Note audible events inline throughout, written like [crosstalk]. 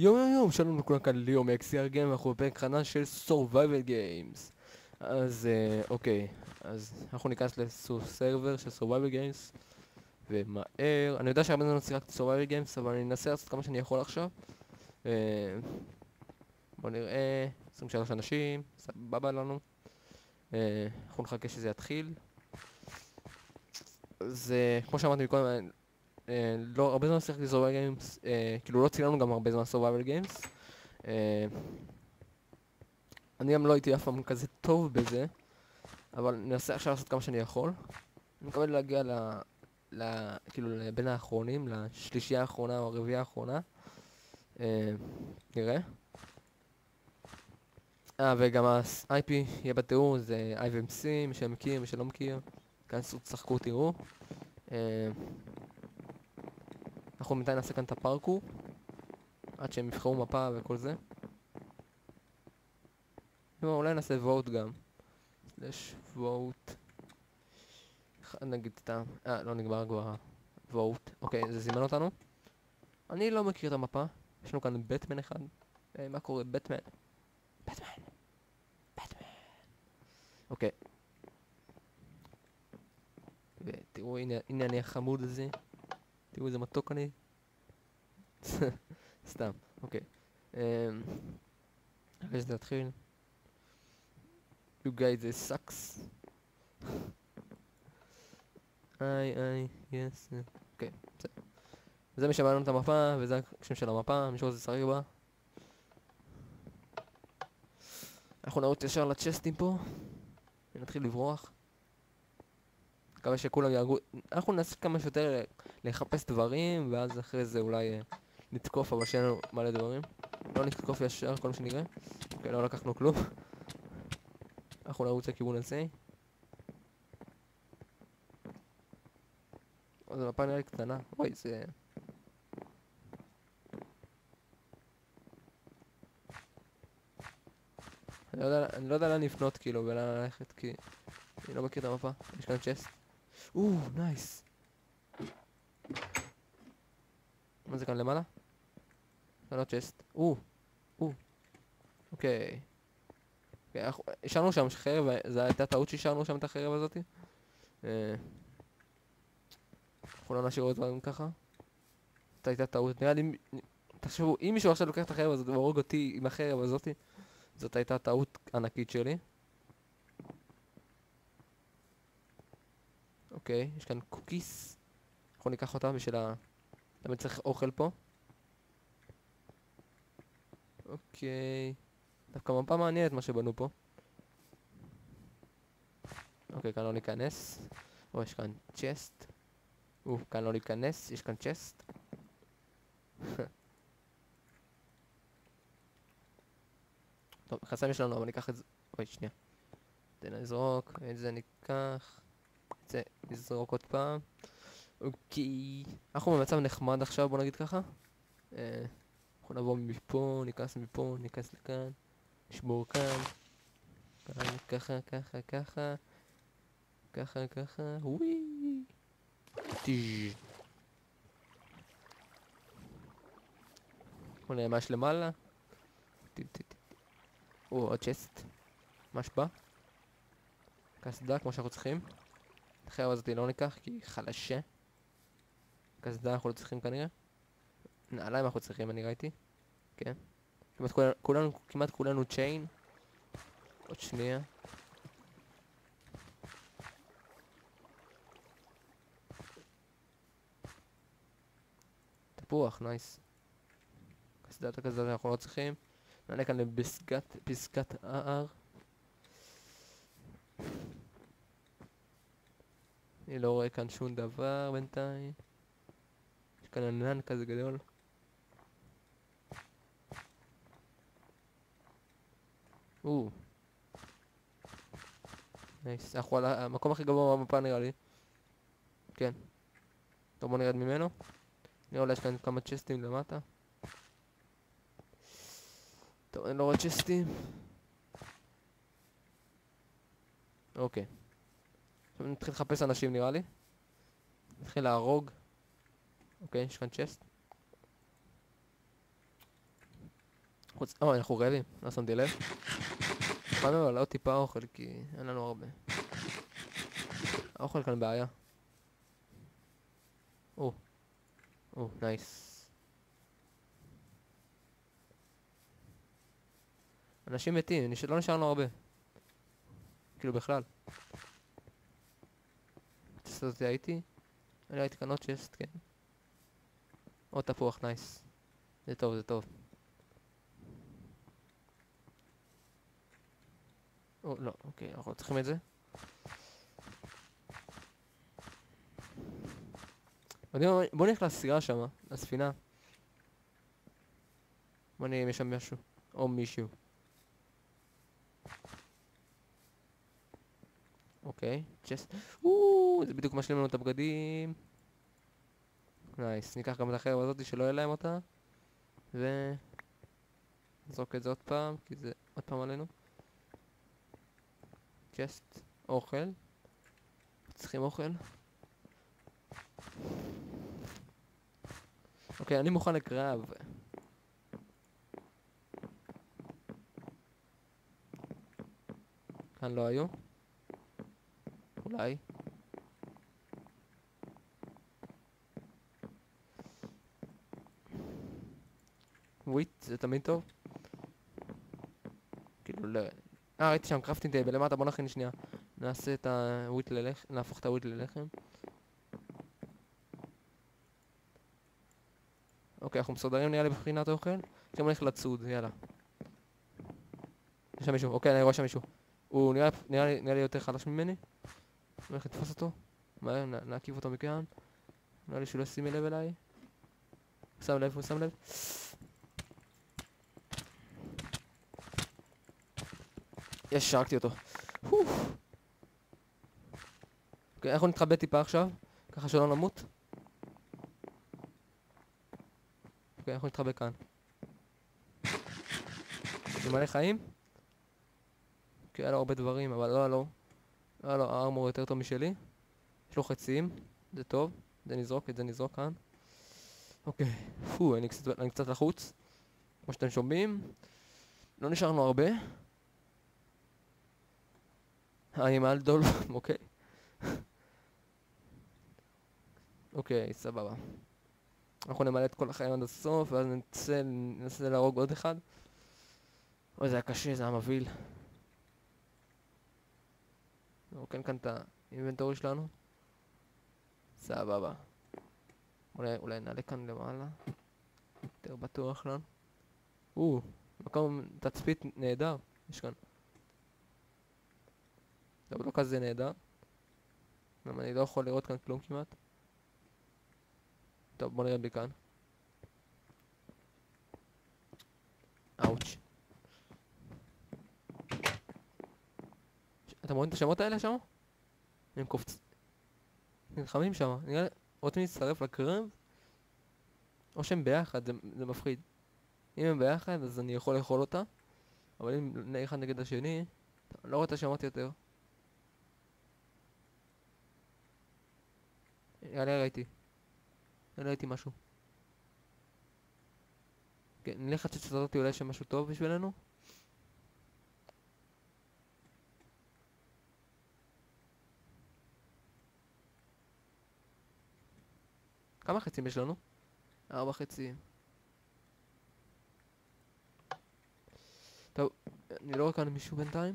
יום יום יום, שלום לכולם כאן ליאור מאקסיאר גיים, אנחנו בפרק חדש של Survival Games. אז אה, אוקיי, אז אנחנו ניכנס לסרבר של Survival Games, ומהר, אני יודע שהרבה זמן לא שיחקתי Survival Games, אבל אני אנסה לעשות כמה שאני יכול עכשיו. אה, בוא נראה, 23 אנשים, סבבה לנו. אה, אנחנו נחכה שזה יתחיל. אז כמו שאמרתי מקודם, אה, לא, הרבה זמן שיחקתי survival games, אה, כאילו לא צילמנו גם הרבה זמן survival games. אה, אני גם לא הייתי אף פעם כזה טוב בזה, אבל ננסה עכשיו לעשות כמה שאני יכול. אני מקווה להגיע ל... ל... כאילו לבין האחרונים, לשלישייה האחרונה או הרביעייה האחרונה. אה, נראה. אה, וגם ה-IP יהיה בתיאור, זה IVMC, מי שמכיר, מי שלא מכיר. כנסו, תשחקו, תראו. אנחנו בינתיים נעשה כאן את הפארקור עד שהם יבחרו מפה וכל זה. לא, אולי נעשה vote גם. סלש vote. נגיד סתם. אה, לא נגמר כבר vote. אוקיי, זה זימן אותנו. אני לא מכיר את המפה. יש לנו כאן בטמן אחד. אה, מה קורה? בטמן. בטמן. בטמן. אוקיי. ותראו, הנה, הנה אני החמוד הזה. תראו איזה מתוק אני. [laughs] סתם, אוקיי. אחרי שזה יתחיל. You guys זה sucks. איי איי, יס. אוקיי, בסדר. זה מי שמעניין את המפה, וזה השם של המפה, מי שרוצה לשחק בה. אנחנו נרוץ ישר לצ'סטים פה. ונתחיל לברוח. מקווה שכולם יהרגו, אנחנו ננסה כמה שיותר לחפש דברים, ואז אחרי זה אולי אה, נתקוף, אבל שאין לנו מלא דברים. לא נתקוף ישר כל מה שנראה. אוקיי, לא לקחנו כלום. אנחנו נרוץ לכיוון הזה. זו מפה לי קטנה. אוי, זה... אני לא יודע, אני לא לאן לפנות כאילו ולאן ללכת כי אני לא מכיר את המפה. יש כאן chest. או, nice. מה זה כאן למעלה? זה לא chest. או, או. אוקיי. השארנו שם חרב, זו הייתה טעות שהשארנו שם את החרב הזאתי. אה, אנחנו לא נשאיר עוד דברים ככה. זו הייתה טעות. נראה לי... תחשבו, אם מישהו עכשיו לוקח את החרב הזאת והורג אותי עם החרב הזאתי, זאת הייתה טעות ענקית שלי. אוקיי, יש כאן קוקיס. אנחנו ניקח אותם בשביל ה... תמיד צריך אוכל פה. אוקיי. דווקא מפה מעניינת מה שבנו פה. אוקיי, כאן לא ניכנס. או, יש כאן צ'סט. או, כאן לא ניכנס, יש כאן צ'סט. [laughs] טוב, חסם יש לנו, אבל ניקח את זה. אוי, שנייה. תן לזרוק, את זה ניקח. זה נזרוק עוד פעם. אוקיי. אנחנו במצב נחמד עכשיו, בוא נגיד ככה. אה, אנחנו נבוא מפה, ניכנס מפה, ניכנס לכאן. נשבור כאן. כאן, ככה, ככה, ככה. ככה, ככה. וואי. בוא נראה מה יש למעלה. או, עוד צ'סט. מה שבא? קסדה כמו שאנחנו צריכים. החרב הזאת לא ניקח כי היא חלשה. קסדה אנחנו לא צריכים כנראה. נעליים אנחנו צריכים אני ראיתי. כן. כמעט כולנו, כולנו, כמעט כולנו צ'יין. עוד שנייה. תפוח, נייס. קסדת הקסדה אנחנו לא צריכים. נעלה כאן לפסקת R. אני לא רואה כאן שום דבר בינתיים. יש כאן ענן כזה גדול. או. nice, אנחנו על המקום הכי גבוה במפה נראה לי. כן. טוב בוא נרד ממנו. נראה אולי יש כאן כמה chest ים למטה. טוב, אני לא רואה chest ים. אוקיי. נתחיל לחפש אנשים נראה לי. נתחיל להרוג. אוקיי, יש כאן chest. חוץ... או, אנחנו רעבים, לא שמתי לב. יכולנו לעלות עוד טיפה אוכל, כי אין לנו הרבה. האוכל כאן בעיה. או. או, נייס. אנשים מתים. לא נשארנו הרבה. כאילו בכלל. הטיסה הזאת הייתי. אני ראיתי כאן עוד צ'סט, כן. עוד תפוח, נייס. זה טוב, זה טוב. או, לא, אוקיי, אנחנו צריכים את זה. בוא נלך לסירה שמה, לספינה. בוא נראה אם יש שם משהו, או מישהו. אוקיי, צ'סט. או, זה בדיוק משלים לנו את הבגדים. nice, ניקח גם את החרב הזאתי שלא יהיה להם אותה. ו... נזרוק את זה עוד פעם, כי זה עוד פעם עלינו. chest, אוכל. צריכים אוכל. אוקיי, אני מוכן לקרב. כאן לא היו? אולי. wheat, זה תמיד טוב. כאילו, לא... אה, ראיתי שם crafting table למטה, בוא נכין שנייה. נעשה את ה wheat ללחם, נהפוך את ה wheat ללחם. אוקיי, אנחנו מסודרים נראה לי מבחינת האוכל. עכשיו נלך לצוד, יאללה. יש שם מישהו, אוקיי, אני רואה שם מישהו. הוא נראה, נראה, לי, נראה לי יותר חלש ממני. אני הולך לתפוס אותו. מהר, נעקיף אותו מכאן. נראה לי שהוא לא ישים לב אליי. הוא שם לב, הוא שם לב. יש, שרקתי אותו. אוקיי, אנחנו נתחבא טיפה עכשיו, ככה שלא נמות. אוקיי, אנחנו נתחבא כאן. זה מלא חיים? אוקיי, היה לו הרבה דברים, אבל לא. לא היה לו הארמור יותר טוב משלי. יש לו חצים, זה טוב. זה נזרוק, את זה נזרוק כאן. אוקיי, פו, אני קצת לחוץ. כמו שאתם שומעים. לא נשארנו הרבה. אני מעל דול, [laughs] אוקיי. אוקיי, סבבה. אנחנו נמלא את כל החיים עד הסוף, ואז נצא, ננסה להרוג עוד אחד. אוי, זה היה קשה, זה היה מבהיל. נרוקן כאן את האינבנטורי שלנו. סבבה. אולי, אולי נעלה כאן למעלה. יותר בטוח לנו. או, מקום תצפית נהדר, יש כאן. זה לא כזה נהדר. למה אני לא יכול לראות כאן כלום כמעט. טוב, בוא נראה מכאן. אאוץ'. אתם רואים את השמות האלה שם? הם קופצ... נלחמים שם. נראה. רוצים להצטרף לקרב? או שהם ביחד, זה, זה מפחיד. אם הם ביחד, אז אני יכול לאכול אותה. אבל אם אחד נגד השני, לא רואה את השמות יותר. יאללה, ראיתי. יאללה, ראיתי משהו. כן, נלך לצאת שזאתי אולי יש שם משהו טוב בשבילנו? כמה חצים יש לנו? ארבע חצים. טוב, אני לא רואה כאן מישהו בינתיים.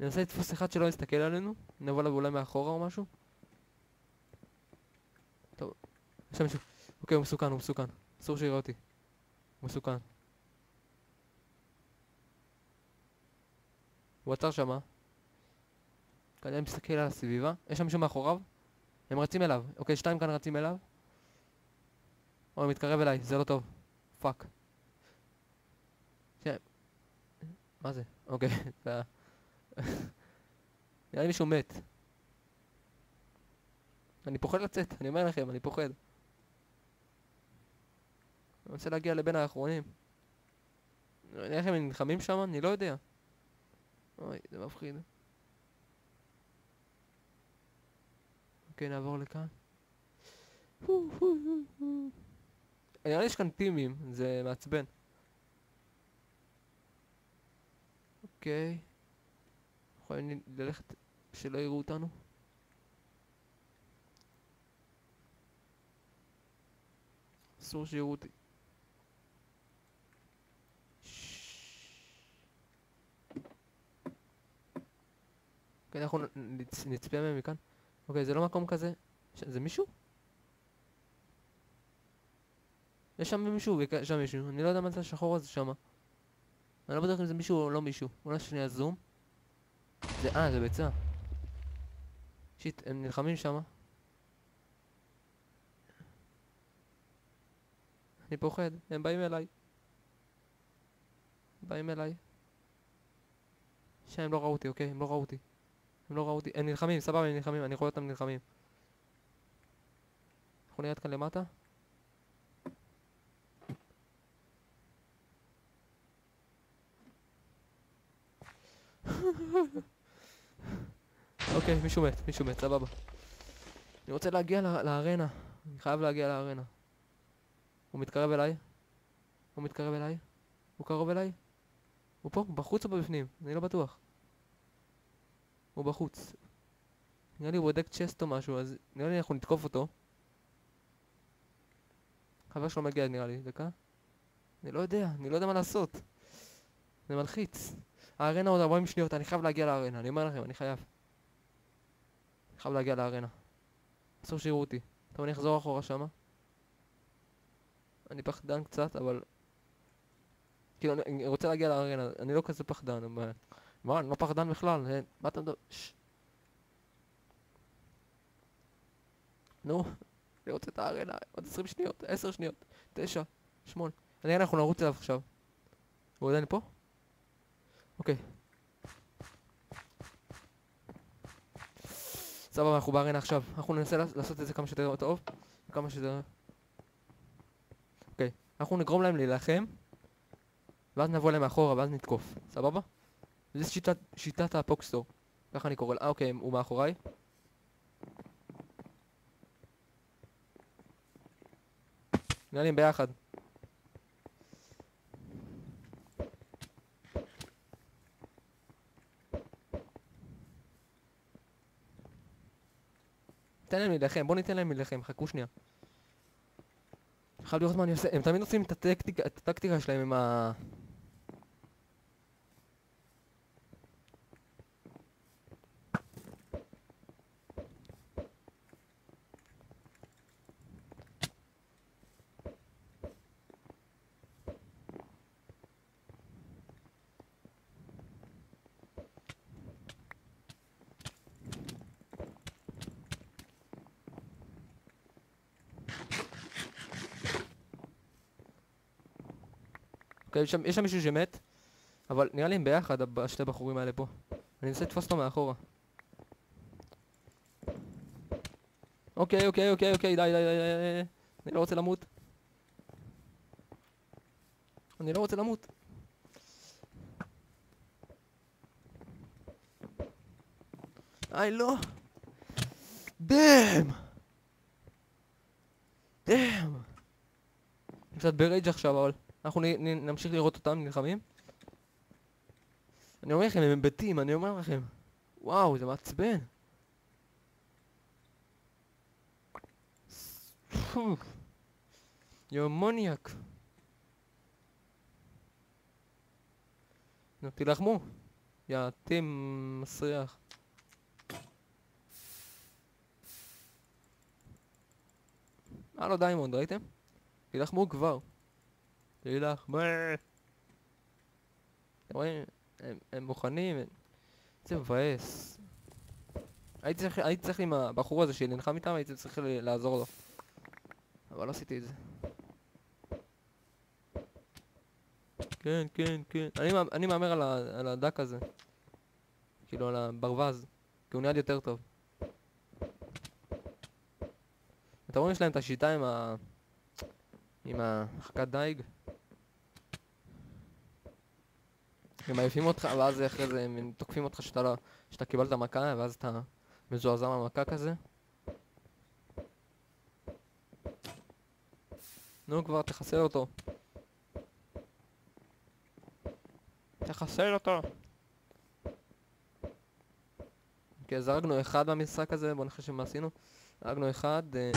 ננסה לתפוס אחד שלא יסתכל עלינו. נבוא אליו אולי מאחורה או משהו. טוב, יש שם מישהו. אוקיי, הוא מסוכן, הוא מסוכן. אסור שיראה אותי. הוא מסוכן. הוא עצר שמה. כנראה מסתכל על הסביבה. יש שם מישהו מאחוריו? הם רצים אליו. אוקיי, שתיים כאן רצים אליו. או, הוא מתקרב אליי, זה לא טוב. fuck. ש... מה זה? אוקיי, [laughs] זה היה... [laughs] נראה לי מישהו מת. אני פוחד לצאת, אני אומר לכם, אני פוחד. אני רוצה להגיע לבין האחרונים. נראה איך הם נלחמים שם? אני לא יודע. אוי, זה מפחיד. אוקיי, נעבור לכאן. נראה לי יש כאן טימים, זה מעצבן. אוקיי. יכולים ללכת שלא יראו אותנו? אותי. כן, אנחנו נצ- נצפה מהם מכאן. אוקיי, זה לא מקום כזה. ש- זה מישהו? יש שם מישהו, יש שם מישהו. אני לא יודע מה זה השחור הזה שם. אני לא בטוח אם זה מישהו או לא מישהו. אולי שנייה זום. זה, אה, זה ביצה. שיט, הם נלחמים שם. אני פוחד, הם באים אליי. באים אליי. שהם לא ראו אותי, אוקיי? הם לא ראו אותי. הם לא ראו אותי. הם נלחמים, סבבה, הם נלחמים, אני רואה אותם נלחמים. אנחנו נרד כאן למטה. [laughs] אוקיי, מישהו מת, מישהו מת, סבבה. אני רוצה להגיע לארנה. אני חייב להגיע לארנה. הוא מתקרב אליי? הוא מתקרב אליי? הוא קרוב אליי? הוא פה? בחוץ או בפנים? אני לא בטוח. הוא בחוץ. נראה לי הוא בודק צ'סט או משהו, אז נראה לי אנחנו נתקוף אותו. חבר שלו מגיע נראה לי, דקה. אני לא יודע, אני לא יודע מה לעשות. זה מלחיץ. הארנה עוד 40 שניות, אני חייב להגיע לארנה, אני אומר לכם, אני חייב. אני חייב להגיע לארנה. אסור שיראו אותי. טוב, אני אחזור אחורה שמה. אני פחדן קצת, אבל... כאילו, אני, רוצה להגיע לארנה, אני לא כזה פחדן, אבל... מה, אני לא פחדן בכלל, אה, מה אתה מדבר? נו, אני רוצה את הארנה, עוד 20 שניות, 10 שניות, 9, 8. אני אנחנו נרוץ אליו עכשיו. הוא עדיין פה? אוקיי. סבבה, אנחנו בארנה עכשיו. אנחנו ננסה לעש- לעשות את זה כמה שיותר טוב. כמה שיותר... אנחנו נגרום להם להילחם, ואז נבוא אליהם מאחורה, ואז נתקוף. סבבה? זו שיטת, שיטת הפוקסטור. ככה אני קורא לה. אה, אוקיי, הוא מאחוריי. נראה לי הם ביחד. תן להם להילחם, בוא ניתן להם להילחם, חכו שנייה. חייב לראות מה אני עושה, הם תמיד עושים את הטקטיקה, שלהם עם ה... אוקיי, יש שם, יש שם מישהו שמת, אבל נראה לי הם ביחד, הב- שתי הבחורים האלה פה. אני אנסה לתפוס אותו מאחורה. אוקיי, אוקיי, אוקיי, אוקיי, די, די, די, די, אני לא רוצה למות. אני לא רוצה למות. איי, לא. דאם! דאם! אני קצת ברייג' עכשיו, אבל... אנחנו נמשיך לראות אותם נלחמים. אני אומר לכם, הם בתים, אני אומר לכם. וואו, זה מעצבן. יו מוניאק. נו, תילחמו. יא טים מסריח. היה לו diamond, ראיתם? תילחמו כבר. תילחמו. אתם רואים? הם, מוכנים, זה מבאס. הייתי צריך, עם הבחור הזה שנלחם איתם, הייתי צריך לעזור לו. אבל לא עשיתי את זה. כן, כן, כן. אני, מה- אני מהמר על, ה duck הזה. כאילו על הברווז. כי הוא נראה לי יותר טוב. אתם רואים יש להם את השיטה עם ה... עם החכת דייג? הם מעיפים אותך ואז אחרי זה הם תוקפים אותך שאתה לא... שאתה קיבלת מכה ואז אתה מזועזע מהמכה כזה. נו כבר תחסל אותו. תחסל אותו. כי אז הרגנו אחד במשחק הזה, בוא נחשב מה עשינו. הרגנו אחד, אה,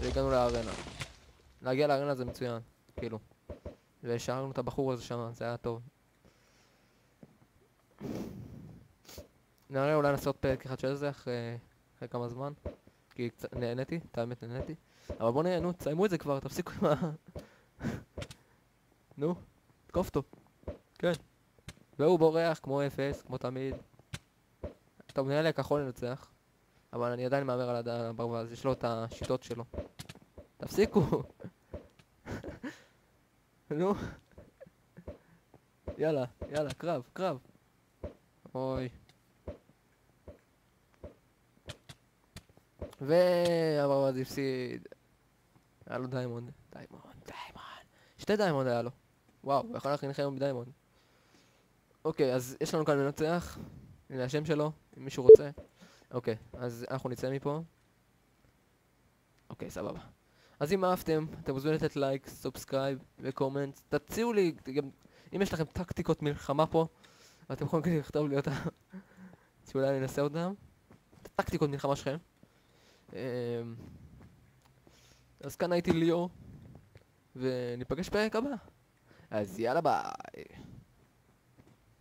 והגענו לארנה. להגיע לארנה זה מצוין, כאילו. ושהרגנו את הבחור הזה שם, זה היה טוב. נראה אולי לעשות פרק אחד של זה אחרי, אחרי כמה זמן. כי קצת נהניתי, את האמת נהניתי. אבל בוא נראה, נו, תסיימו את זה כבר, תפסיקו עם ה... [laughs] נו, תקוף אותו. כן. והוא בורח כמו אפס, כמו תמיד. טוב, נראה לי הכחול ינצח. אבל אני עדיין מהמר על הברווז, יש לו את השיטות שלו. תפסיקו! [laughs] נו. יאללה, יאללה, קרב, קרב. אוי. והברווז הפסיד. היה לו diamond. diamond, diamond. שתי diamond היה לו. וואו, הוא יכול להכין חרב diamond. אוקיי, אז יש לנו כאן מנצח. הנה השם שלו, אם מישהו רוצה. אוקיי, אז אנחנו נצא מפה. אוקיי, סבבה. אז אם אהבתם, אתם מוזמנים לתת like, subscribe ו comment. תציעו לי, גם, אם יש לכם טקטיקות מלחמה פה, אתם יכולים לכתוב לי אותה, [laughs] שאולי אני אנסה אותם. טקטיקות מלחמה שלכם. אמ, אז כאן הייתי ליאור, וניפגש בפרק הבא. אז יאללה ביי.